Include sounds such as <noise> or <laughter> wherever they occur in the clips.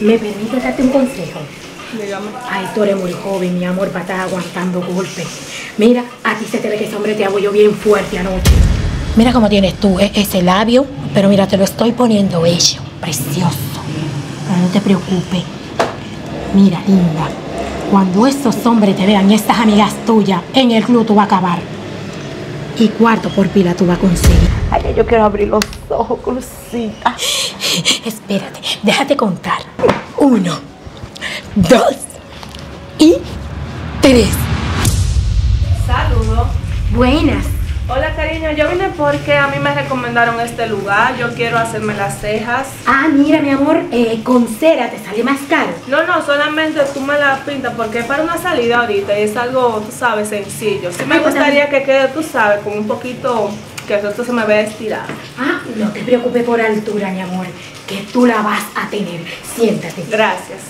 ¿Me permite darte un consejo? Dígame. Ay, tú eres muy joven, mi amor, para estar aguantando golpes. Mira, a ti se te ve que ese hombre te abolló bien fuerte anoche. Mira cómo tienes tú e- ese labio, pero mira, te lo estoy poniendo bello, precioso. Pero no te preocupes. Mira, linda, cuando estos hombres te vean y estas amigas tuyas, en el club tú vas a acabar. Y cuarto por pila tú vas a conseguir. Ay, yo quiero abrir los ojos, cosita. Espérate, déjate contar. Uno, dos y tres. Saludos. Buenas. Hola, cariño. Yo vine porque a mí me recomendaron este lugar. Yo quiero hacerme las cejas. Ah, mira, mi amor, eh, con cera te sale más caro. No, no, solamente tú me las pintas porque es para una salida ahorita y es algo, tú sabes, sencillo. Sí me Ay, pues, gustaría que quede, tú sabes, con un poquito, que el resto se me vea estirado. Ah, no te preocupes por altura, mi amor, que tú la vas a tener. Siéntate. Gracias.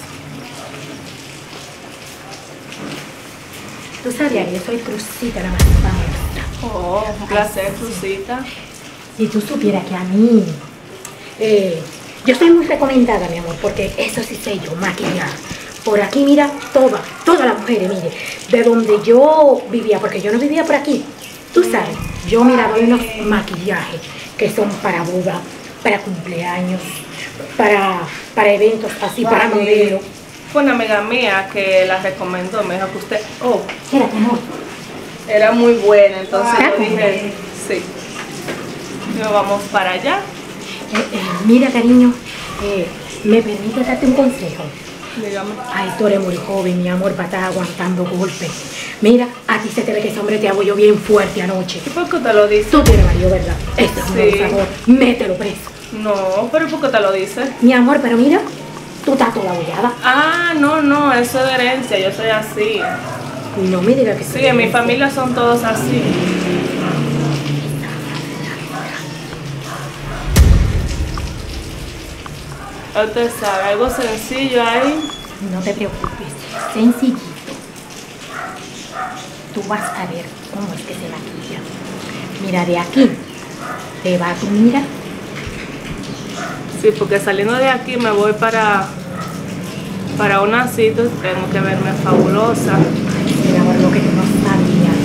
Tú sabías que yo soy Crucita, la más famosa. Oh, un placer. Si tú supieras que a mí, eh, yo soy muy recomendada, mi amor, porque eso sí sé yo, maquillar. Por aquí, mira, todas, todas las mujeres, mire, de donde yo vivía, porque yo no vivía por aquí, tú sabes, yo miraba unos maquillajes que son para boda, para cumpleaños, para, para eventos así, para modelos. Fue una amiga mía que la recomendó, me dijo que usted, oh, amor. era muy buena, entonces Ah, yo dije, sí. Nos vamos para allá. Eh, eh, mira, cariño, eh, ¿me permite darte un consejo? Dígame. Ay, tú eres muy joven, mi amor, para estar aguantando golpes. Mira, a ti se te ve que ese hombre te abolló bien fuerte anoche. ¿Y por qué te lo dice? Tú tienes marido, ¿verdad? Este es Sí. un favor. Mételo preso. No, pero ¿por qué te lo dice? Mi amor, pero mira, tú estás toda abollada. Ah, no, no, eso es de herencia, yo soy así. No me digas que Sí, en mi familia son todos así. Usted sabe, algo sencillo ahí. No te preocupes, sencillito. Tú vas a ver cómo es que se maquilla. Mira, de aquí te va tu mira. Sí, porque saliendo de aquí me voy para, para una cita, tengo que verme fabulosa. Mi amor, lo que tú no sabías,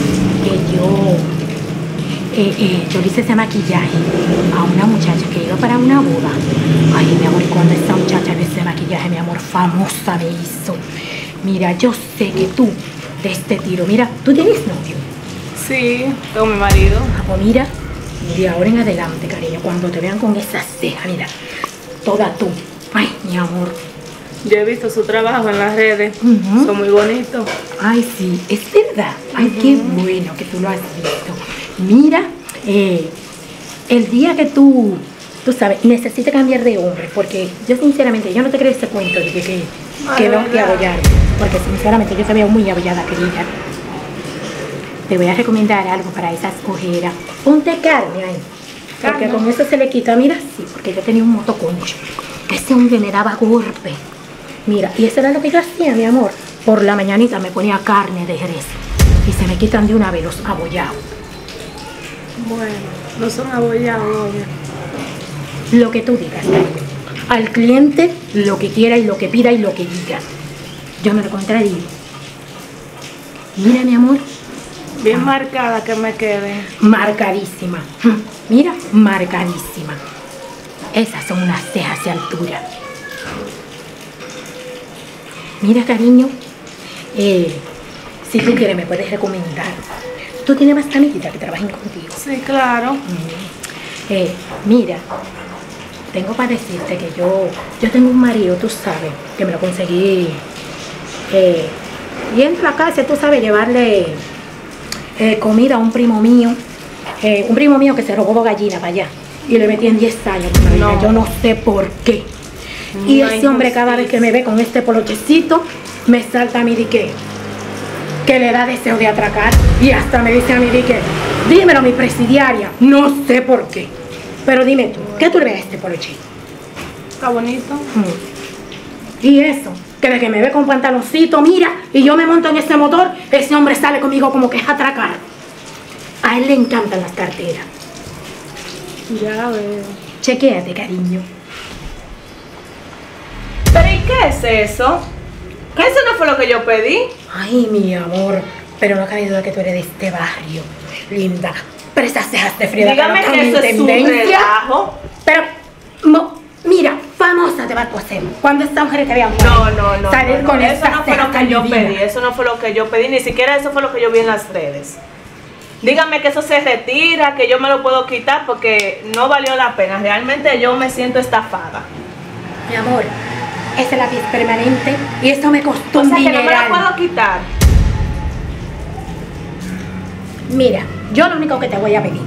que yo, eh, eh, yo le hice ese maquillaje a una muchacha que iba para una boda. Ay, mi amor, y cuando esa muchacha ve ese maquillaje, mi amor, famosa me hizo. Mira, yo sé que tú, de este tiro, mira, tú tienes novio. Sí, tengo mi marido. Ah, pues mira, de ahora en adelante, cariño, cuando te vean con esa ceja, mira, toda tú. Ay, mi amor. Yo he visto su trabajo en las redes, son muy bonitos. Ay, sí, es verdad. Ay, qué bueno que tú lo has visto. Mira, eh, el día que tú, tú sabes, necesitas cambiar de hombre, porque yo sinceramente, yo no te creo ese cuento de que, que, Ay, que no te abollaron, porque sinceramente yo te veo muy abollada, querida. Te voy a recomendar algo para esas ojeras. Ponte carne ahí, porque con eso se le quita. Mira, sí, porque yo tenía un motoconcho, que ese hombre me daba golpe. Mira, y eso era lo que yo hacía, mi amor. Por la mañanita me ponía carne de jerez y se me quitan de una vez los abollados. Bueno, no son abollados, obvio. Lo que tú digas. Al cliente lo que quiera y lo que pida y lo que diga. Yo no lo contradigo. Mira, mi amor, Bien marcada que me quede. marcadísima. <laughs> Mira, marcadísima. Esas son unas cejas de altura. Mira, cariño, eh, si tú quieres me puedes recomendar. Tú tienes más amiguitas que trabajen contigo. Sí, claro. Eh, mira, tengo para decirte que yo, yo tengo un marido, tú sabes, que me lo conseguí. Eh, y entro a casa, tú sabes, llevarle eh, comida a un primo mío. eh, un primo mío que se robó dos gallinas para allá. Y le metí en 10 años. No. Yo no sé por qué. Y ese hombre cada vez que me ve con este polochecito, me salta a mí de que, que le da deseo de atracar. Y hasta me dice a mí de que, dímelo mi presidiaria, no sé por qué. Pero dime tú, ¿qué tú a este polochito? Está bonito. Mm. Y eso, que de que me ve con pantaloncito, mira, y yo me monto en ese motor, ese hombre sale conmigo como que es atracar. A él le encantan las carteras. Ya veo. Chequéate, cariño. Pero ¿y qué es eso? ¿Qué eso no fue lo que yo pedí? Ay, mi amor, pero no cabe duda que tú eres de este barrio, linda. Pero esas cejas de Frida Dígame que eso es un relajo. Pero, mo- mira, famosa te vas a hacer cuando estas mujeres te por No, no, no. salir no, con no. Eso no fue lo que yo pedí, eso no fue lo que yo pedí, ni siquiera eso fue lo que yo vi en las redes. Dígame que eso se retira, que yo me lo puedo quitar porque no valió la pena. Realmente yo me siento estafada. Mi amor, esa lápiz permanente y esto me costó O un sea que no me la puedo quitar. Mira, yo lo único que te voy a pedir,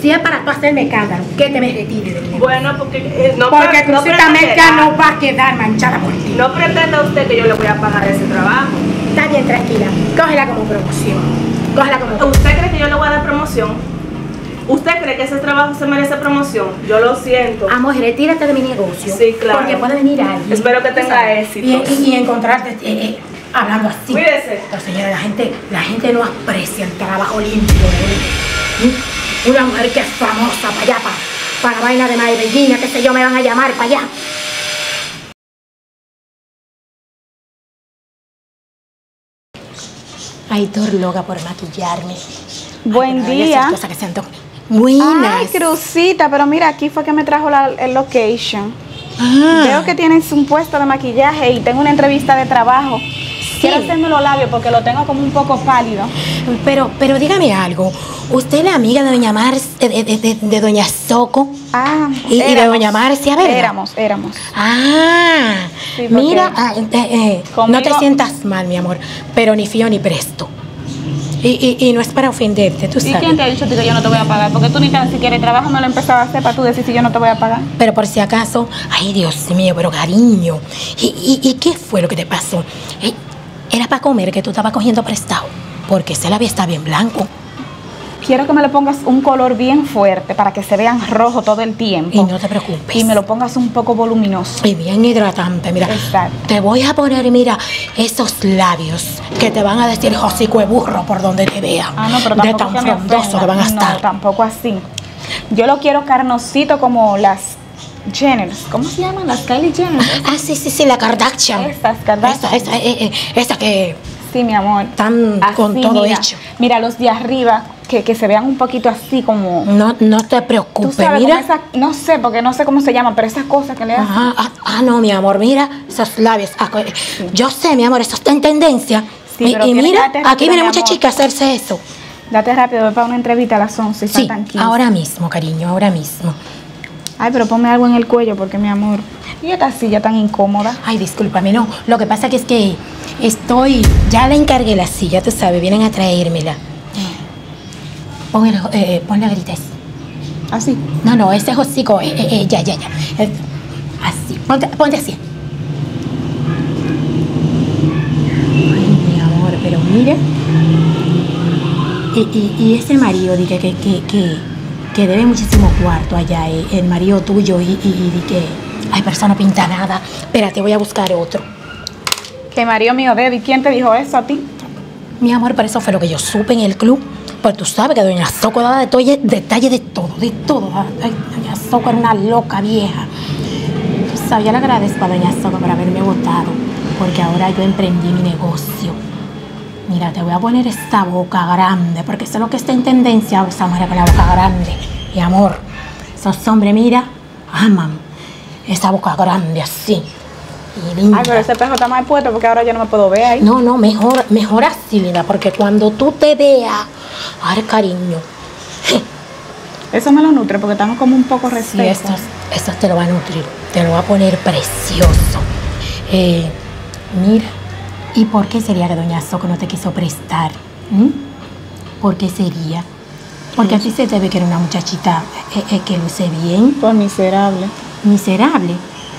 si es para tú hacerme escándalo, que te me retires del negocio. Bueno, porque eh, no, Porque no no va a quedar manchada por ti. No pretenda usted que yo le voy a pagar ese trabajo. Está bien, tranquila. Cógela como promoción. Cógela como promoción. ¿Usted cree que yo le voy a dar promoción? ¿Usted cree que ese trabajo se merece promoción? Yo lo siento. Amor, retírate de mi negocio. Sí, claro. Porque puede venir alguien. Espero que tenga éxito. Y, y- y encontrarte eh, eh, hablando así. Cuídese. Pero señora, la gente, la gente no aprecia el trabajo limpio. ¿eh? ¿Mm? Una mujer que es famosa para allá, para, para vaina de Medellín, qué sé yo, me van a llamar para allá. Ay, estoy loca por maquillarme. Buen Ay, día. cosas que. Buenas. Ay, Crucita, pero mira, aquí fue que me trajo la, el location. Ah. Veo que tienes un puesto de maquillaje y tengo una entrevista de trabajo. Quiero hacerme los labios porque lo tengo como un poco pálido. Pero, pero dígame algo. ¿Usted es la amiga de Doña Marcia, de, de- de- de Doña Soco? Ah, Y- y de éramos. Doña Marcia, ¿verdad? Éramos, éramos. Ah, Sí, mira, ah, eh, eh, no te sientas mal, mi amor, pero ni fío ni presto. Y, y- y no es para ofenderte, tú ¿Y sabes. quién te ha dicho que yo no te voy a pagar? Porque tú ni tan siquiera el trabajo me lo empezaba a hacer para tú decir si yo no te voy a pagar. Pero por si acaso, ay Dios mío, pero cariño. ¿Y, y- y qué fue lo que te pasó? Era para comer que tú estabas cogiendo prestado, porque ese labio está bien blanco. Quiero que me le pongas un color bien fuerte para que se vean rojo todo el tiempo. Y no te preocupes. Y me lo pongas un poco voluminoso. Y bien hidratante, mira. Exacto. Te voy a poner, mira, esos labios que te van a decir hocico de burro por donde te vean. Ah, no, pero de tampoco tan que me frondoso que van a No, estar. tampoco así. Yo lo quiero carnosito como las Jenner. ¿Cómo se llaman? Las Kylie Jenner. Ah, sí, sí, sí, la Kardashian. Esas Kardashian. Esa, esa, eh, eh, esa que Sí, mi amor. están con todo mira. hecho. Mira, los de arriba, que, que se vean un poquito así como... No, no te Tú preocupes, sabes, mira. esa- no sé, porque no sé cómo se llaman, pero esas cosas que le hacen. Ajá, ah, ah, no, mi amor, mira esos labios. Ah, Yo sé, mi amor, eso está en tendencia. Sí, y y mira, aquí viene mucha chica a hacerse eso. Date rápido, ve para una entrevista a las 11 y Sí, 15. ahora mismo, cariño, ahora mismo. Ay, pero ponme algo en el cuello porque, mi amor, y esta silla tan incómoda. Ay, discúlpame, no. Lo que pasa que es que estoy. Ya le encargué la silla, tú sabes, vienen a traérmela. Ponle, eh, ponle grites. Así. No, no, ese es hocico. eh, eh, eh, ya, ya, ya. Eh, así. Ponte, ponte así. Ay, mi amor, pero mira. Y, y, y ese marido, di que, que, que, que, debe muchísimo cuarto allá, eh, el marido tuyo, y, y, y que. Ay, pero no pinta nada. Espérate, voy a buscar otro. Que marido mío debe. ¿Y quién te dijo eso a ti? Mi amor, pero eso fue lo que yo supe en el club. Pues tú sabes que Doña Soco daba detalle, detalle de todo, de todo. Ay, Doña Soco era una loca vieja. Tú sabes, yo le agradezco a Doña Soco por haberme votado, porque ahora yo emprendí mi negocio. Mira, te voy a poner esta boca grande, porque eso es lo que está en tendencia, esa mujer con la boca grande. Mi amor, esos hombres, mira, aman esa boca grande así. Y linda. Ay, pero ese espejo está mal puesto porque ahora yo no me puedo ver ahí. No, no, mejor, mejor así, linda, porque cuando tú te veas, ay, cariño, Eso me lo nutre porque estamos como un poco sí, resecos. esto, esto te lo va a nutrir, te lo va a poner precioso. Eh, mira, ¿y por qué sería que Doña Soco no te quiso prestar? ¿Mm? ¿Por qué sería? Porque a ti se te ve que era una muchachita eh, eh, que luce bien, Pues miserable. miserable.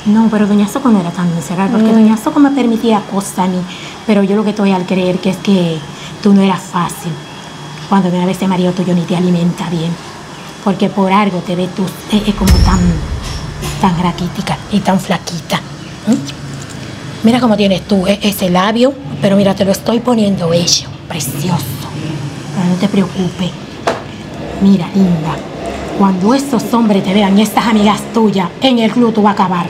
No, pero Doña Soco no era tan miserable, porque Mm. Doña Soco me permitía cosas a mí, pero yo lo que estoy al creer que es que tú no eras fácil. Cuando una vez ese marido tuyo ni te alimenta bien, porque por algo te ve tú eh, eh, como tan, tan raquítica y tan flaquita. ¿Mm? Mira cómo tienes tú eh, ese labio, pero mira, te lo estoy poniendo bello, precioso. Pero no te preocupes. Mira, linda, cuando estos hombres te vean y estas amigas tuyas en el club, tú vas a acabar.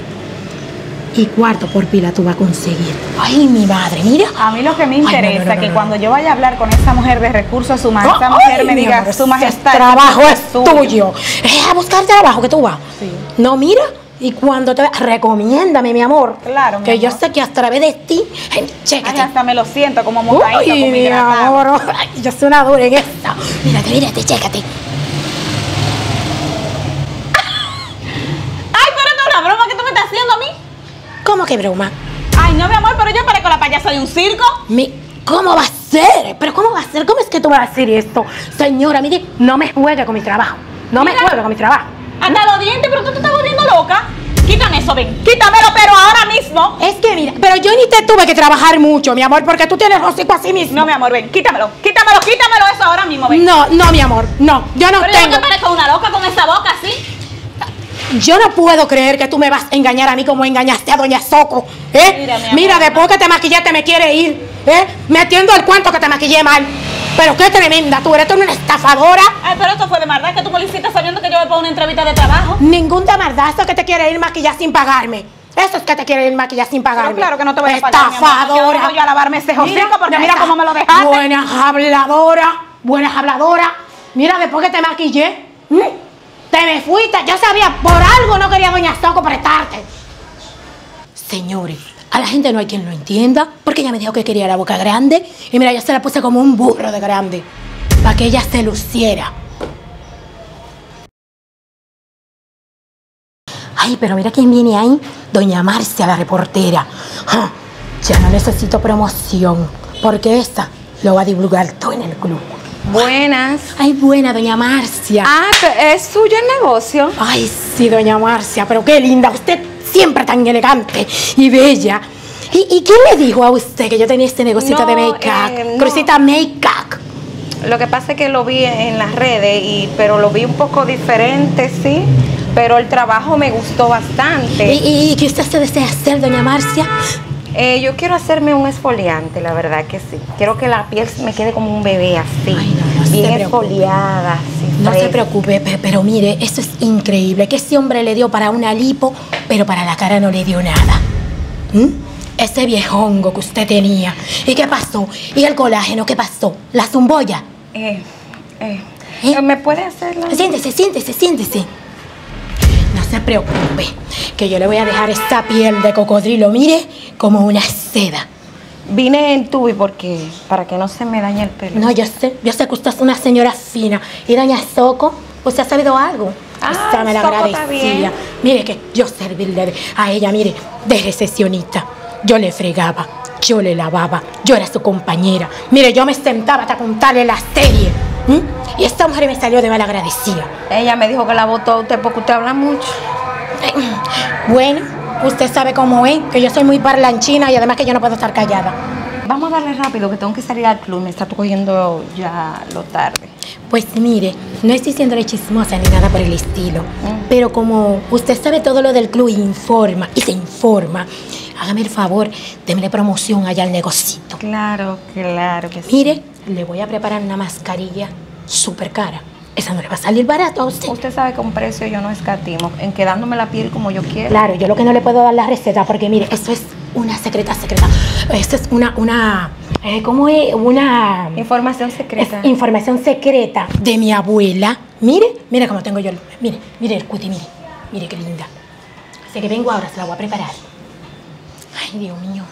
Y cuarto por pila tú vas a conseguir. Ay, mi madre, mira. A mí lo que me Ay, no, no, interesa no, es que no, cuando yo vaya a hablar con esa mujer de recursos humanos, esa Ay, mujer me diga, amor, su majestad. trabajo es tuyo. Es a buscar trabajo que tú vas. Sí. No, mira. Y cuando te recomiéndame, mi amor. Claro, mi Que yo sé que a través de ti, ay, Ay, chécate. hasta me lo siento como mojadito Uy, con mi amor. Ay, yo soy una dura en esta. Mírate, mírate, chécate. <laughs> Ay, pero esto es una broma que tú me estás haciendo a mí. ¿Cómo que broma? Ay, no, mi amor, pero yo parezco la payasa de un circo. Mi, ¿Cómo va a ser? ¿Pero cómo va a ser? ¿Cómo es que tú vas a hacer esto? Señora, mire, no me juegue con mi trabajo. No me juegue con mi trabajo. Hasta los dientes, pero tú te estás volviendo loca. Quítame eso, ven. Quítamelo, pero ahora mismo. Es que mira, pero yo ni te tuve que trabajar mucho, mi amor, porque tú tienes hocico así mismo. No, mi amor, ven. Quítamelo, quítamelo, quítamelo eso ahora mismo, ven. No, no, mi amor, no, yo no pero yo tengo. te parezco una loca con esa boca así. Yo no puedo creer que tú me vas a engañar a mí como engañaste a Doña Soco. ¿eh? Mira, mi amor. Mira, después que te maquillé te me quiere ir, ¿eh? Metiendo el cuento que te maquillé mal. Pero qué tremenda, tú eres tú una estafadora. Ay, pero esto fue de maldad que tú me lo hiciste sabiendo que yo voy para una entrevista de trabajo. Ningún tamardazo que te quiere ir maquillar sin pagarme. Eso es que te quiere ir maquillar sin pagarme. Pero claro que no te voy a pagar, Estafadora. no voy a lavarme ese hocico, porque mira cómo me lo dejaste. Buena habladora, buena habladora. Mira, después que te maquillé, te me fuiste. Yo sabía, por algo no quería Doña Soco prestarte. Señores, a la gente no hay quien lo entienda, porque ella me dijo que quería la boca grande. Y mira, yo se la puse como un burro de grande, para que ella se luciera. Ay, pero mira quién viene ahí. Doña Marcia, la reportera. Ja, Ya no necesito promoción, porque esta lo va a divulgar todo en el club. Buenas. Ay, buena, doña Marcia. Ah, es suyo el negocio. Ay, sí, doña Marcia, pero qué linda. Usted siempre tan elegante y bella. ¿Y, y quién le dijo a usted que yo tenía este negocito No, de make-up? eh, no. Crucita make-up. Lo que pasa es que lo vi en las redes, y, pero lo vi un poco diferente, sí. Pero el trabajo me gustó bastante. ¿Y, y, y qué usted se desea hacer, doña Marcia? Eh, yo quiero hacerme un esfoliante, la verdad que sí. Quiero que la piel me quede como un bebé así. Ay, no, se bien así. No se preocupe, pe- pero mire, eso es increíble. Que ese hombre le dio para una lipo, pero para la cara no le dio nada. ¿Mm? Ese viejongo que usted tenía. ¿Y qué pasó? ¿Y el colágeno qué pasó? ¿La zumboya? Eh, eh, ¿Eh? ¿Me puede hacer la.? Siéntese, siéntese, siéntese. No se preocupe, que yo le voy a dejar esta piel de cocodrilo, mire, como una seda. Vine en tubi porque. para que no se me dañe el pelo. No, yo sé, yo sé que usted es una señora fina. Y doña Soco, ¿usted ha sabido algo? Ah, me la Soco está agradecía. bien. Mire que yo servirle a ella, mire, de recesionista. Yo le fregaba, yo le lavaba, yo era su compañera. Mire, yo me sentaba hasta contarle la serie. Y esta mujer me salió de mal agradecida. Ella me dijo que la votó a usted porque usted habla mucho. Bueno, usted sabe cómo es, que yo soy muy parlanchina y además que yo no puedo estar callada. Vamos a darle rápido, que tengo que salir al club. Me está cogiendo ya lo tarde. Pues mire, no estoy siéndole chismosa ni nada por el estilo, pero como usted sabe todo lo del club, informa y se informa, hágame el favor, démele promoción allá al negocito. Claro, claro que sí. Mire, le voy a preparar una mascarilla súper cara. Esa no le va a salir barato a usted. Usted sabe que un precio yo no escatimo, en quedándome la piel como yo quiero. Claro, yo lo que no le puedo dar la receta, porque mire, eso es una secreta secreta. Eso es una, una, eh, ¿cómo es? Una... Información Es secreta. información secreta de mi abuela. Mire, mire cómo tengo yo. el- Mire, mire el cuti, mire. Mire qué linda. Así que vengo ahora, se la voy a preparar. Ay, Dios mío.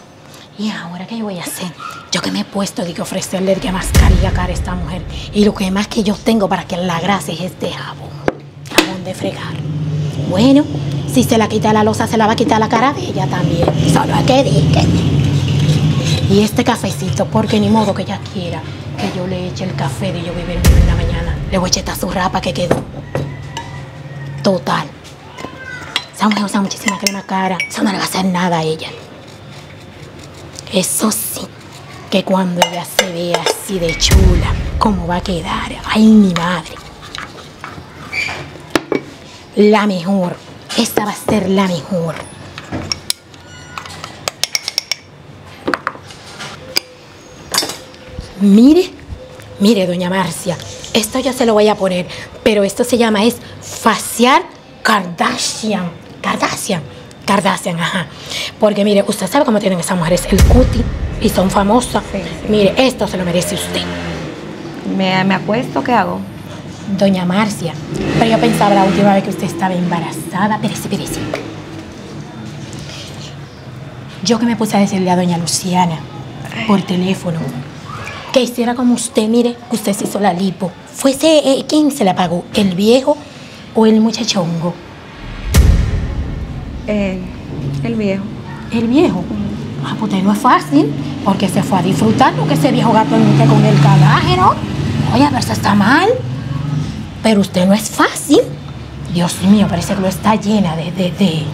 ¿Y ahora qué voy a hacer? Yo que me he puesto de que ofrecerle que mascarilla cara a esta mujer. Y lo que más que yo tengo para que la grase es este jabón. Jabón de fregar. Bueno, si se la quita la losa, se la va a quitar la cara de ella también. Solo hay que decir. Y este cafecito, porque ni modo que ella quiera que yo le eche el café de yo beber en la mañana. Le voy a echar esta zurrapa que quedó. Total. Esa mujer usa muchísima crema cara. Eso no le va a hacer nada a ella. Eso sí, que cuando ella se vea así de chula, ¿cómo va a quedar? Ay, mi madre. La mejor. Esta va a ser la mejor. Mire, mire, doña Marcia, esto ya se lo voy a poner, pero esto se llama es facial Kardashian. Kardashian. Kardashian, ajá. Porque mire, usted sabe cómo tienen esas mujeres el cuti y son famosas. Sí, sí. Mire, esto se lo merece usted. ¿Me, me acuesto? ¿Qué hago? Doña Marcia. Pero yo pensaba la última vez que usted estaba embarazada. Pérese, pérese. Yo que me puse a decirle a doña Luciana por teléfono que hiciera como usted, mire, que usted se hizo la lipo. Fuese, eh, ¿quién se la pagó? ¿El viejo o el muchachongo? Eh, el viejo. El viejo. Ah, pues usted no es fácil, porque se fue a disfrutar lo que ese viejo gato emite con el ¿no? Oye, a ver si está mal. Pero usted no es fácil. Dios mío, parece que lo está llena de, de, de,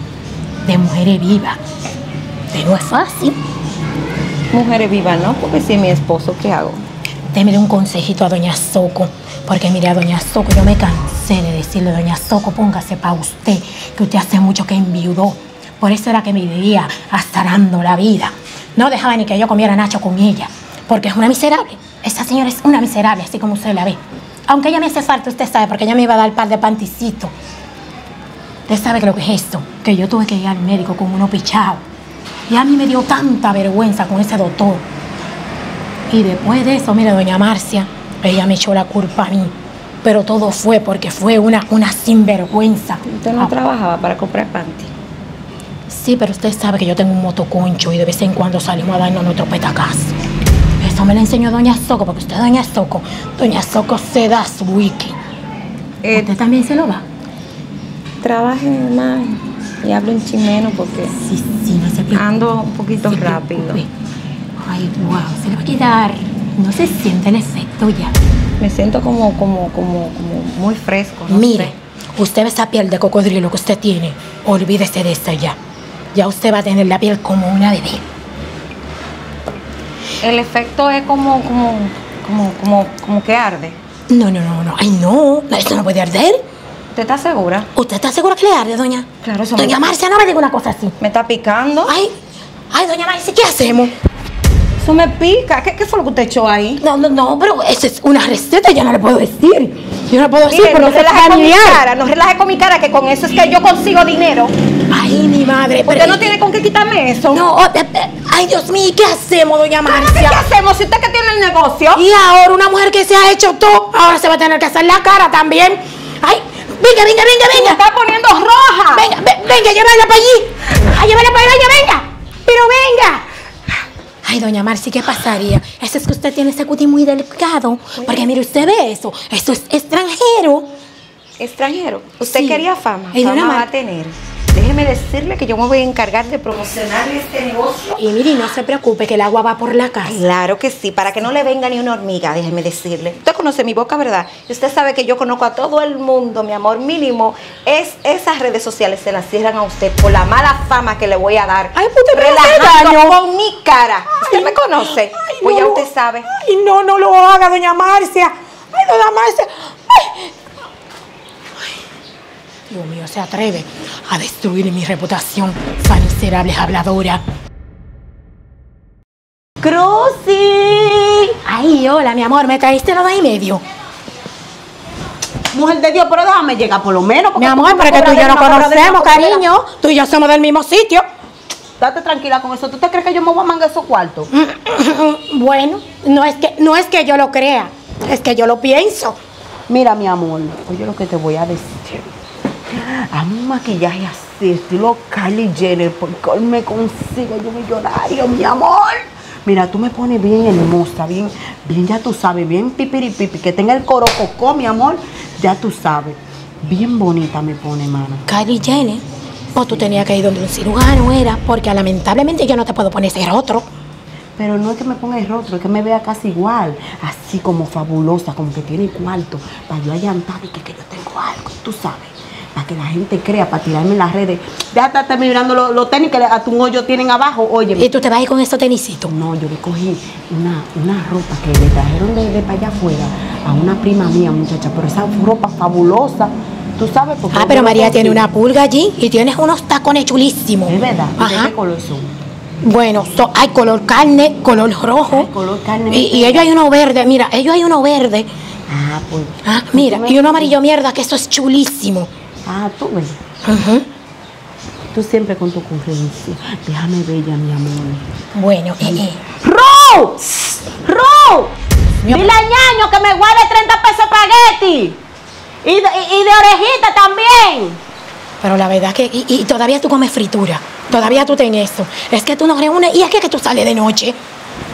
de mujeres vivas. Usted no es fácil. Mujeres vivas, ¿no? Porque si es mi esposo, ¿qué hago? Démele un consejito a doña Soco, porque mire a doña Soco, yo me cansé de decirle, doña Soco, póngase para usted, que usted hace mucho que enviudó. Por eso era que me vivía azarando la vida. No dejaba ni que yo comiera nacho con ella, porque es una miserable. Esa señora es una miserable, así como usted la ve. Aunque ella me hace falta, usted sabe, porque ella me iba a dar par de panticitos. Usted sabe que lo que es esto, que yo tuve que ir al médico con uno pichado. Y a mí me dio tanta vergüenza con ese doctor. Y después de eso, mire, doña Marcia, ella me echó la culpa a mí. Pero todo fue porque fue una, una sinvergüenza. ¿Usted no Ah, trabajaba para comprar panty? Sí, pero usted sabe que yo tengo un motoconcho y de vez en cuando salimos a darnos nuestro petacazo. Eso me lo enseñó doña Soco, porque usted, doña Soco, doña Soco se da su wiki. Eh, ¿Usted también se lo va? trabaje más y hablo en chimeno porque Sí, sí, no se ando un poquito se rápido. Ay, wow, se le va a quedar. No se siente el efecto ya. Me siento como, como, como, como muy fresco. no Mire, sé. usted ve esa piel de cocodrilo que usted tiene. Olvídese de esa ya. Ya usted va a tener la piel como una bebé. El efecto es como, como, como, como, como que arde. No, no, no, no. Ay, no. Esto no puede arder. ¿Usted está segura? ¿Usted está segura que le arde, doña? Claro, eso me- Doña Marcia, no me diga una cosa así. ¿Me está picando? Ay, ay, doña Marcia, ¿qué hacemos? Eso me pica. ¿Qué, qué fue lo que usted echó ahí? No, no, no, pero esa es una receta, yo no le puedo decir. Yo no puedo decir, Mire, pero no se relaje con mi cara, no relaje con mi cara, que con eso es que yo consigo dinero. Ay, mi madre. Usted no tiene con qué quitarme eso. No, eh, eh, ay, Dios mío, ¿qué hacemos, doña ¿Cómo que Marcia? ¿Qué hacemos si usted que tiene el negocio? Y ahora una mujer que se ha hecho todo, ahora se va a tener que hacer la cara también. Ay, venga, venga, venga, venga. está poniendo roja. Venga, ve- venga, llévala para allí. Ay, llévala para allá, venga. Pero venga. Ay, doña Marci, ¿qué pasaría? Eso es que usted tiene ese cuti muy delicado. Porque mire, usted ve eso. Eso es extranjero. Extranjero. Usted Sí. quería fama. Y fama va a tener. Déjeme decirle que yo me voy a encargar de promocionar este negocio. Y mire, no se preocupe que el agua va por la casa. Claro que sí, para que no le venga ni una hormiga, déjeme decirle. Usted conoce mi boca, ¿verdad? Y usted sabe que yo conozco a todo el mundo, mi amor mínimo. Es esas redes sociales se las cierran a usted por la mala fama que le voy a dar. Ay, pues hace Relajando daño. con mi cara. Usted me conoce. Ay, pues ya no. usted sabe. Ay, no, no lo haga, doña Marcia. Ay, doña Marcia. Ay. Dios mío, se atreve a destruir mi reputación, esa miserable habladora. Cruci. Ay, hola, mi amor, ¿me traíste lo de ahí medio? Mujer de Dios, pero déjame llegar por lo menos. Mi amor, pero que tú y yo cobras de no una, cobras de una, conocemos, cariño. Tú y yo somos del mismo sitio. Date tranquila con eso. ¿Tú te crees que yo me voy a mangar esos cuartos? Bueno, no es que no es que yo lo crea, es que yo lo pienso. Mira, mi amor, oye lo que te voy a decir. Hazme un maquillaje así, estilo Kylie Jenner, porque hoy me consigo yo millonario, mi amor. Mira, tú me pones bien hermosa, bien, bien, ya tú sabes, bien pipiripipi, que tenga el coro cocó, mi amor, ya tú sabes. Bien bonita me pone, mana. Kylie Jenner, pues tú tenías que ir donde un cirujano era, porque lamentablemente yo no te puedo poner ese otro. Pero no es que me ponga el rostro, es que me vea casi igual, así como fabulosa, como que tiene cuarto, para yo allantar y que, que yo tengo algo, tú sabes, para que la gente crea, para tirarme en las redes. Déjate estar mirando los, tenis que a tu hoyo tienen abajo, oye. Y tú te vas a ir con esos tenisitos. No, yo le cogí una, una ropa que le trajeron de, de para allá afuera a una prima mía, muchacha, pero esa ropa fabulosa, tú sabes, porque Ah, yo pero María tiene una pulga allí y tienes unos tacones chulísimos. Es verdad, ¿Y ¿de Ajá. qué color son? Bueno, so- hay color carne, color rojo. Color carne Y, y ellos hay uno verde, mira, ellos hay uno verde. Ah, pues. Ah, mira, y uno amarillo mierda, que eso es chulísimo. Ah, tú ves. Ujú. Tú siempre con tu ocurrencia. Déjame bella, mi amor. Bueno, eh, eh. ¡Ru! ¡Ru! Dile ñaño que me guarde 30 pesos espagueti. Y y y de orejita también. Pero la verdad que, y, y todavía tú comes fritura, todavía tú tienes eso. Es que tú nos reúnes y es que, que tú sales de noche.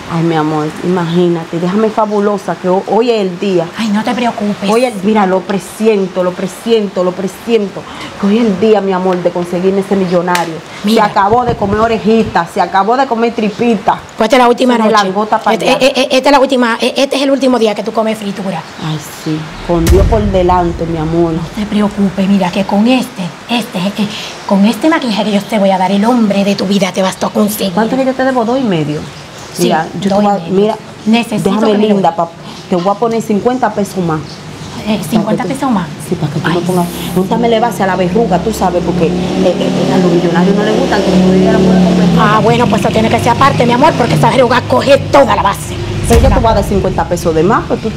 Ay, mi amor, imagínate, déjame fabulosa que ho- hoy es el día. Ay, no te preocupes. Hoy es, mira, lo presiento, lo presiento, lo presiento. Que hoy es el día, mi amor, de conseguirme ese millonario. Mira. Se acabó de comer orejitas, se acabó de comer tripita. Pues esta es la última noche. langota pa' Este, allá. eh, eh, esta es la última, eh, este es el último día que tú comes fritura. Ay, sí, con Dios por delante, mi amor. No te preocupes, mira que con este, este, eh, con este maquillaje que yo te voy a dar, el hombre de tu vida te vas a conseguir. ¿Cuánto que yo te debo? Dos y medio. Sí, mira, yo te voy a- mira, Necesito déjame que linda, pap, te voy a poner 50 pesos más. Eh, 50 Para que tú- pesos más. Sí, para que tú Ay, me pongas. Nunca me le base a la verruga, tú sabes, porque eh, eh, a los millonarios no les gustan que digas la. Ah, bueno, pues eso tiene que ser aparte, mi amor, porque esa verruga coge toda la base. Pero yo te voy a dar 50 pesos de más, pues tú,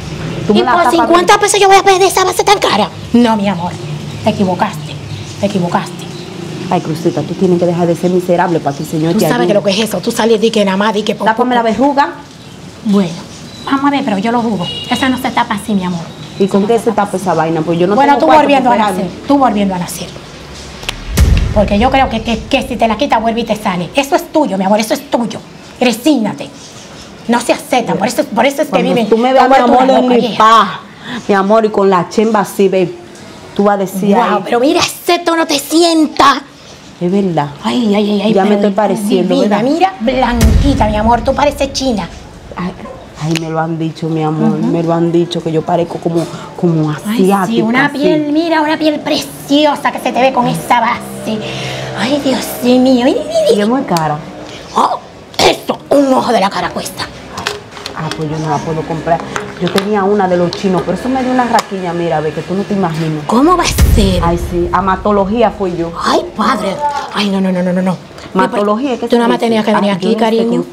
tú Y por tapas 50 pesos yo voy a pedir esa base tan cara. No, mi amor, te equivocaste, te equivocaste. Ay, Crucita, tú tienes que dejar de ser miserable para que el Señor Tú te sabes que lo que es eso, tú sales de que nada más, di que por Tápame la verruga Bueno, vamos a ver, pero yo lo dudo. Esa no se tapa así, mi amor. y con qué se tapa esa vaina, pues yo no bueno, tengo tú volviendo a nacer, tú volviendo a nacer. Porque yo creo que, que, que si te la quita, vuelve y te sale. Eso es tuyo, mi amor, eso es tuyo. Resígnate. No se aceptan, por eso, por eso es que Cuando viven. tú me veas, mi amor, en mi paz, mi amor, y con la chemba así, ve, tú vas a decir, Wow, pero mira, ese tono te sienta. Es verdad. Ay, ay, ay, ay. Ya me estoy pareciendo, divina. Mira, blanquita, mi amor, tú pareces china. Ay, ay, me lo han dicho, mi amor, me lo han dicho, que yo parezco como, como Ay, asiática. sí, una así. piel, mira, una piel preciosa que se te ve con esa base. Ay, Dios mío. Y es muy cara. Oh, eso, un ojo de la cara cuesta. Ah, pues yo no la puedo comprar. Yo tenía una de los chinos, pero eso me dio una raquiña, mira, ve, que tú no te imaginas. ¿Cómo va a ser? Ay, sí, amatología fui yo. Ay, padre. Ay, no, no, no, no, no, no. Matología, ¿qué Tú nada más tenías que venir aquí, yo no cariño.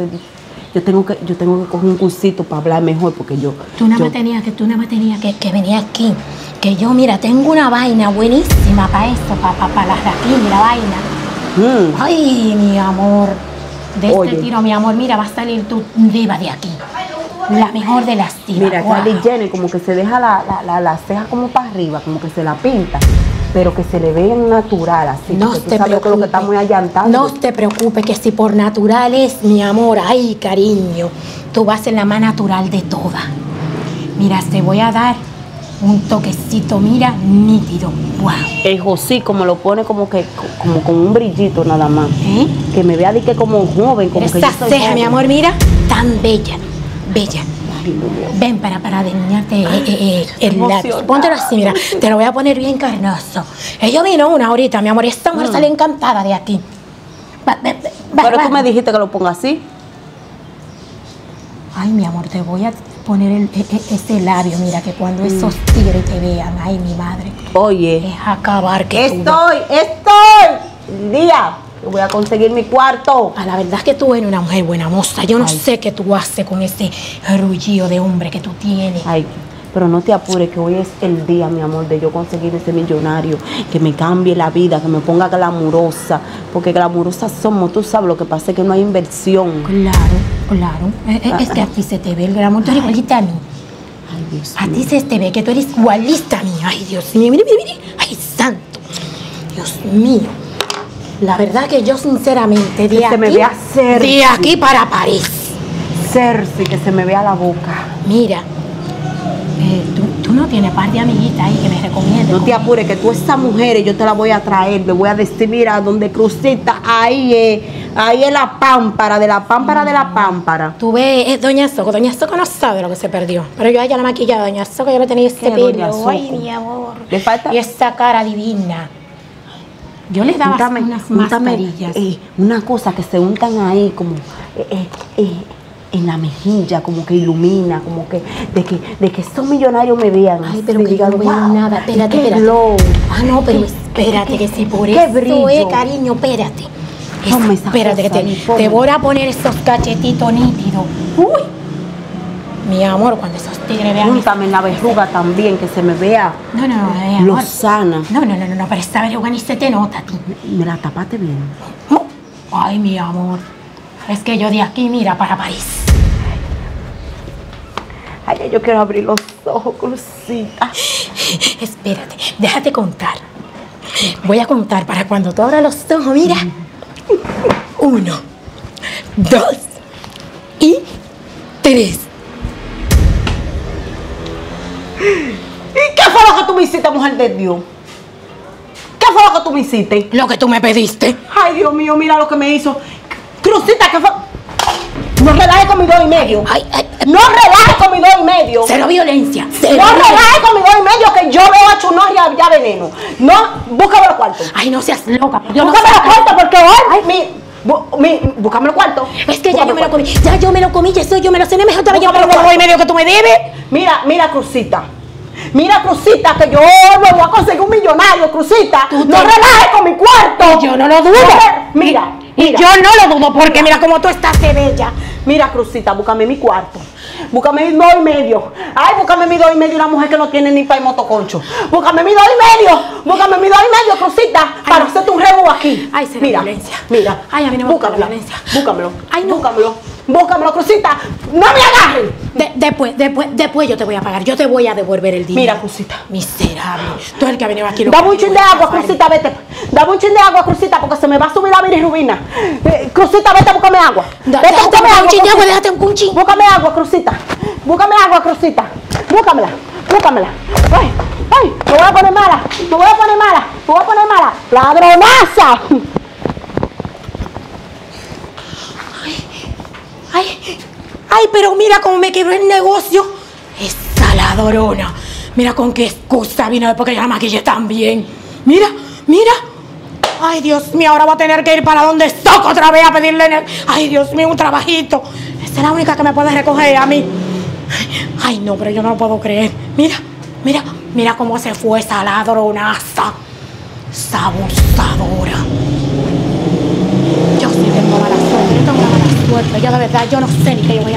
Yo tengo que, yo tengo que coger un cursito para hablar mejor, porque yo. Tú nada más tenías que, tú nada más tenías que, que venir aquí. Que yo, mira, tengo una vaina buenísima para esto, para pa, pa la raquín y la vaina. Mm, Ay, mi amor. De Oye. este tiro, mi amor, mira, va a salir tu diva de aquí. La mejor de las divas. Mira, Guau. Kylie Jenner como que se deja la, la, la, la ceja como para arriba, como que se la pinta, pero que se le ve natural, así. No porque tú te sabes que lo que está muy preocupes. No te preocupes, que si por natural es mi amor, ay cariño, tú vas a ser la más natural de todas. Mira, te voy a dar un toquecito, mira, nítido. Wow. El José como lo pone como que como con un brillito nada más. ¿Eh? Que me vea de que como joven, como que Esa yo soy ceja, joven. mi amor, mira, tan bella, bella. Ven para, para delinearte eh, eh, eh, el lápiz. Póntelo así, mira. Te lo voy a poner bien carnoso. Ella vino una ahorita, mi amor, esta mujer sale encantada de aquí. Va, Pero va. tú me dijiste que lo ponga así. Ay, mi amor, te voy a poner el- e- e- ese labio, mira, que cuando esos tigres te vean, ay, mi madre, Oye, es acabar que tú- estoy, estoy. Día que voy a conseguir mi cuarto. A la verdad es que tú eres una mujer buena moza. Yo no Ay. sé qué tú haces con ese rullío de hombre que tú tienes. Ay, pero no te apures que hoy es el día, mi amor, de yo conseguir ese millonario, que me cambie la vida, que me ponga glamurosa, porque glamurosas somos, tú sabes, lo que pasa es que no hay inversión. Claro, claro. Eh, Es que a <laughs> ti se te ve el glamour. Tú eres igualita a mí. Ay, Dios A ti se te ve que tú eres igualista a mí. Ay, Dios mío, mire, mire, mire. Ay, santo. Dios mío. La verdad que yo sinceramente de Que aquí, se me vea cerca. de aquí para París. Cersei, que se me vea la boca. Mira, eh, tú, tú no tienes par de amiguitas ahí que me recomienden. No te apures, que tú esa mujer yo te la voy a traer, le voy a decir, mira, donde crucita, ahí es, ahí es la pámpara, de la pámpara de la pámpara. Tú ves, es Doña Soco. Doña Soco no sabe lo que se perdió. Pero yo a ella la maquillaba. Doña Soco, yo le tenía ese ¿Qué, Doña pelo. Ay, mi amor. Le falta- Y esa cara divina. Yo les daba Úntame- unas mascarillas. eh, una cosa que se untan ahí como eh, eh, en la mejilla, como que ilumina, como que de que, de que estos millonarios me vean. Ay, así, pero que digan, no "Wow, nada. Espérate, qué espérate. glow". Ah, no, pero espérate, que si por qué eso brillo. es, cariño, espérate. Esa espérate, que cosa te, ahí, ponme. te voy a poner esos cachetitos nítidos. Uy. Mi amor, cuando esos tigres vean... Júntame en la verruga también, que se me vea No, no, no, eh, amor. lozana. No, no, no, no, no, pero esta verruga ni se te nota a ti. Me la tapaste bien. Ay, mi amor. Es que yo de aquí, mira, para París. Ay, yo quiero abrir los ojos, Crucita. Espérate, déjate contar. Voy a contar para cuando tú abras los ojos, mira. Uno, dos y tres. ¿Y qué fue lo que tú me hiciste, mujer de Dios? ¿Qué fue lo que tú me hiciste? Lo que tú me pediste. Ay, Dios mío, mira lo que me hizo. Crucita, ¿qué fue? No relajes con mi dos y medio. Ay, ay, No relajes con mi dos y medio. cero violencia. Cero No relajes con mi dos y medio que yo veo a Chunor y a ya veneno. No, búscame los cuartos. Ay, no seas loca. por Dios, no Búscame los cuartos porque hoy mi, mi, búscame los cuartos. Es que ya yo me lo comí. Ya yo me lo comí, ya eso yo me lo cené. Mejor te lo llevo Búscame por los y medio que tú me debes. Mira, mira, Crucita. Mira, Crucita, que yo me voy a conseguir un millonario, Crucita. No relajes con mi cuarto. Yo no lo dudo. Re- Mira, Y mira. yo no lo dudo porque mira cómo tú estás de bella. Mira, Crucita, búscame mi cuarto. Búscame mi dos y medio. Ay, búscame mi dos y medio, una mujer que no tiene ni para el motoconcho. Búscame mi dos y medio. Búscame mi dos y medio, Crucita, para hacerte un rebu aquí. Ay, cero mira, violencia. Mira. Ay, a mí no me Búscamelo. violencia. Búscamelo. Ay, no. Búscamelo. Búscamelo, Crucita. No me agarren. De- después, después, después yo te voy a pagar. Yo te voy a devolver el dinero. Mira, Crucita. Miserable. Tú eres el que ha venido aquí. lo Dame un chin de agua. Crucita, vete. Dame un chin de agua, Crucita, porque se me va a subir la bilirrubina. Eh, Crucita, vete a buscarme agua. Da- Vete un chin de agua, déjate un cunchin. Búscame agua, Crucita. Búscame agua, Crucita. Búscamela. Búscamela. Ay, ay, me voy a poner mala. Me voy a poner mala. Me voy a poner mala. ¡Ladronaza! Ay, pero mira cómo me quebró el negocio. Esta ladrona. Mira con qué excusa vino porque yo la maquillé también. Mira, mira. Ay, Dios mío, ahora voy a tener que ir para donde Soco otra vez a pedirle. Ay, Dios mío, un trabajito. Esta es la única que me puede recoger a mí. Ay, no, pero yo no lo puedo creer. Mira, mira, mira cómo se fue esa ladronaza. Esa. Yo sí tengo suerte. Yo de verdad, yo no sé ni qué yo voy a hacer.